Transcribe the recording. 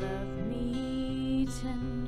Love me tender.